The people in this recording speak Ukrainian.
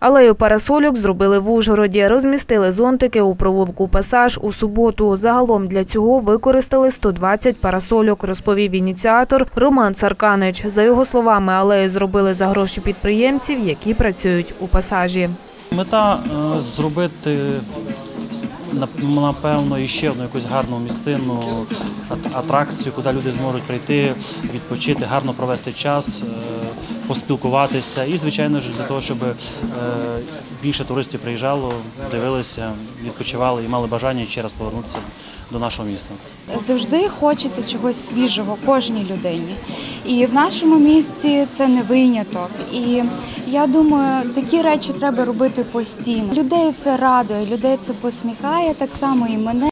Алею парасольок зробили в Ужгороді. Розмістили зонтики у провулку Пасаж у суботу. Загалом для цього використали 120 парасольок, розповів ініціатор Роман Сарканич. За його словами, алею зробили за гроші підприємців, які працюють у пасажі. Мета е, зробити нап- напевно іще одну якусь гарну місцину, ат- атракцію, куди люди зможуть прийти, відпочити, гарно провести час, е, поспілкуватися. І, звичайно ж, для того, щоб е, більше туристів приїжджало, дивилися, відпочивали і мали бажання ще раз повернутися до нашого міста. Завжди хочеться чогось свіжого кожній людині. І в нашому місті це не виняток. І я думаю, такі речі треба робити постійно. Людей це радує, людей це посміхає, так само і мене.